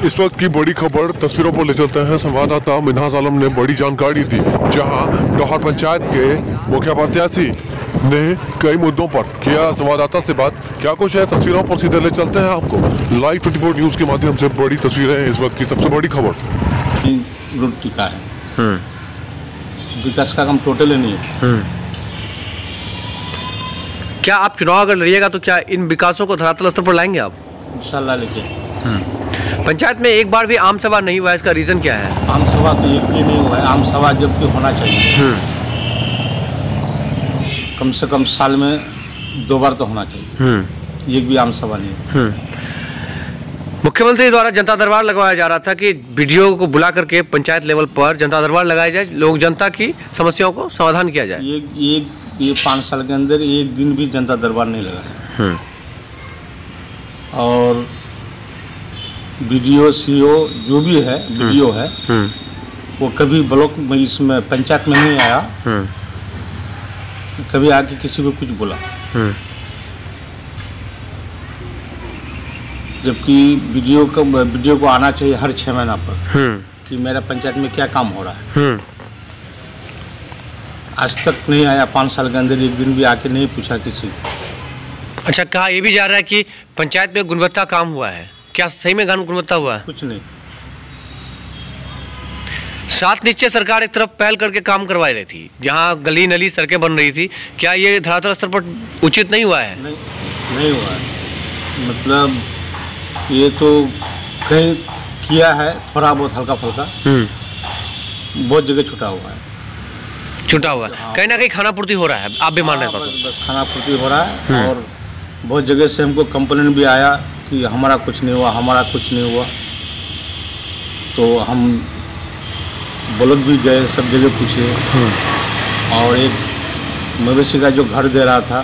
इस वक्त की बड़ी खबर तस्वीरों पर ले चलते हैं। संवाददाता मिनहाज आलम ने बड़ी जानकारी दी जहाँ डोहर पंचायत के मुखिया प्रत्याशी ने कई मुद्दों पर किया संवाददाता से बात। क्या कुछ है? तस्वीरों पर सीधे ले चलते हैं आपको। लाइव 24 न्यूज़ के माध्यम से बड़ी तस्वीरें हैं। इस वक्त की सबसे बड़ी खबर। टिका है। विकास का काम टोटल ही नहीं है। क्या आप चुनाव अगर लड़िएगा तो क्या इन विकासों को धरातल स्तर पर लाएँगे आप? इंशाल्लाह लेके पंचायत में एक बार भी आम सभा नहीं हुआ है इसका रीजन क्या है? आम सभा तो एक भी नहीं हुआ है आम सभा जबकि होना चाहिए। कम से कम साल में दो बार तो होना चाहिए। एक भी आम सभा नहीं मुख्यमंत्री द्वारा जनता दरबार लगवाया जा रहा था कि वीडियो को बुला करके पंचायत लेवल पर जनता दरबार लगाया जाए लोग जनता की समस्याओं को समाधान किया जाए। एक एक ये पाँच साल के अंदर एक दिन भी जनता दरबार नहीं लगाया। और वीडियो सीओ जो भी है वीडियो है वो कभी ब्लॉक में इसमें पंचायत में नहीं आया। कभी आके किसी को कुछ बोला। जबकि वीडियो का वीडियो को आना चाहिए हर छः महीना पर। कि मेरा पंचायत में क्या काम हो रहा है। आज तक नहीं आया पाँच साल के अंदर एक दिन भी आके नहीं पूछा किसी को। अच्छा कहा ये भी जा रहा है कि पंचायत में गुणवत्ता काम हुआ है। क्या सही में गान गुणवत्ता हुआ? है कुछ नहीं। सात निश्चय सरकार एक तरफ़ पहल करके काम करवा रही थी जहाँ गली नली सड़कें बन रही थी। क्या ये धरातल स्तर पर उचित नहीं हुआ है? नहीं नहीं हुआ है। मतलब ये तो कहीं किया है थोड़ा बहुत हल्का फुल्का बहुत जगह छुटा हुआ है। छुटा हुआ। है। कहीं ना कहीं खाना पूर्ति हो रहा है आप भी मान रहे हैं बस खाना पूर्ति हो रहा है और बहुत जगह से हमको कंप्लेन भी आया कि हमारा कुछ नहीं हुआ हमारा कुछ नहीं हुआ। तो हम ब्लॉक भी गए सब जगह पूछे। और एक मवेशी का जो घर दे रहा था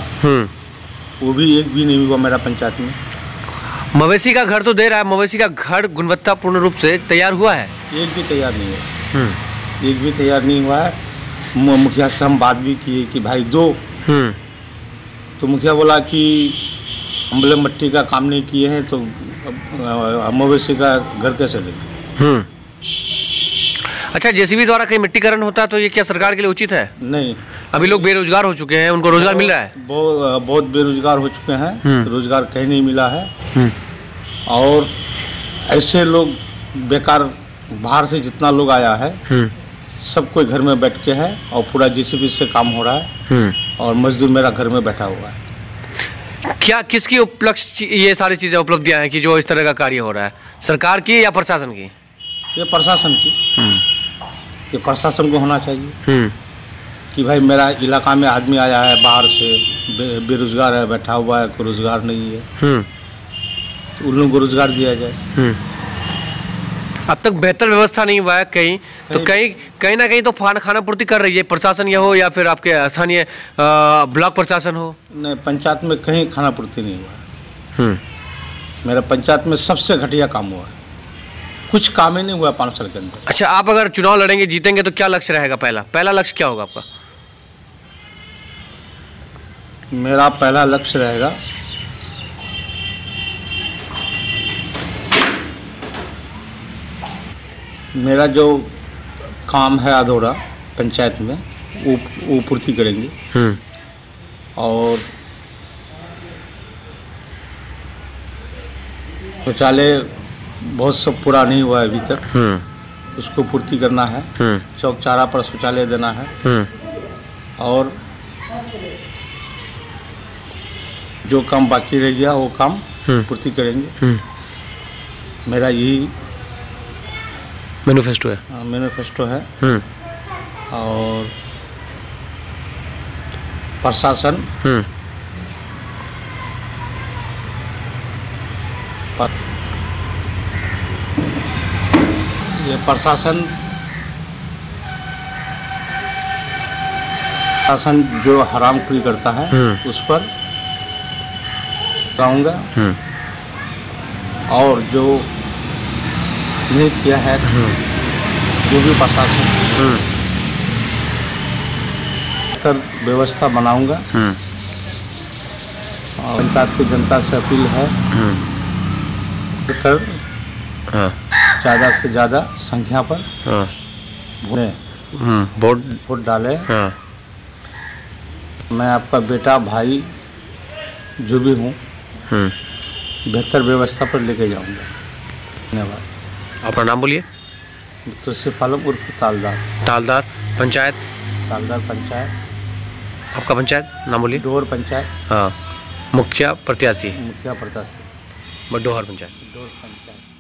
वो भी एक भी नहीं हुआ मेरा पंचायत में। मवेशी का घर तो दे रहा है मवेशी का घर गुणवत्तापूर्ण रूप से तैयार हुआ है? एक भी तैयार नहीं हुआ एक भी तैयार नहीं हुआ है। मुखिया से हम बात भी किए कि भाई दो। तो मुखिया बोला कि हम बोले मट्टी का काम नहीं किए हैं तो अ, मवेशी का घर कैसे देंगे अच्छा जेसीबी द्वारा कहीं मिट्टीकरण होता है तो ये क्या सरकार के लिए उचित है? नहीं। अभी लोग बेरोजगार हो चुके हैं उनको रोज़गार मिल रहा है? बहुत बहुत बेरोजगार हो चुके हैं रोज़गार कहीं नहीं मिला है। और ऐसे लोग बेकार बाहर से जितना लोग आया है सब कोई घर में बैठ के है और पूरा जेसीबी से काम हो रहा है। और मजदूर मेरा घर में बैठा हुआ है। क्या किसकी उपलक्ष ये सारी चीज़ें उपलब्धियाँ हैं कि जो इस तरह का कार्य हो रहा है? सरकार की या प्रशासन की? ये प्रशासन की। ये प्रशासन को होना चाहिए। कि भाई मेरा इलाका में आदमी आया है बाहर से बेरोजगार है बैठा हुआ है कोई रोज़गार नहीं है। तो उन लोगों को रोज़गार दिया जाए। अब तक बेहतर व्यवस्था नहीं हुआ है कहीं। तो कहीं कहीं ना कहीं तो खाना खाना पूर्ति कर रही है। प्रशासन या हो या फिर आपके स्थानीय ब्लॉक प्रशासन हो? नहीं पंचायत में कहीं खाना पूर्ति नहीं हुआ है। मेरा पंचायत में सबसे घटिया काम हुआ है। कुछ काम ही नहीं हुआ पाँच साल के अंदर। अच्छा आप अगर चुनाव लड़ेंगे जीतेंगे तो क्या लक्ष्य रहेगा पहला? पहला लक्ष्य क्या होगा आपका? मेरा पहला लक्ष्य रहेगा मेरा जो काम है अधूरा पंचायत में वो वो पूर्ति करेंगे। और शौचालय बहुत सब पूरा नहीं हुआ है अभी तक। उसको पूर्ति करना है। चौक चारा पर शौचालय देना है। और जो काम बाकी रह गया वो काम पूर्ति करेंगे। मेरा यही मैनिफेस्टो है? मैनिफेस्टो है। और प्रशासन। पर- ये प्रशासन प्रशासन जो हरामखोरी करता है उस पर रहूँगा और जो नहीं किया है। जो भी प्रशासन। बेहतर व्यवस्था बनाऊँगा। और पंचायत की जनता से अपील है। कर। हाँ। ज़्यादा से ज़्यादा संख्या पर हम्म, वोट वोट डाले। मैं आपका बेटा भाई जो भी हूँ हम्म, बेहतर व्यवस्था पर लेके जाऊँगा। धन्यवाद। अपना नाम बोलिए। तो उर्फ़ तालदार। तालदार पंचायत? तालदार पंचायत। आपका पंचायत? नाम बोलिए। डोहर पंचायत। हाँ। मुखिया प्रत्याशी। मुखिया प्रत्याशी। डोहर पंचायत। डोहर पंचायत।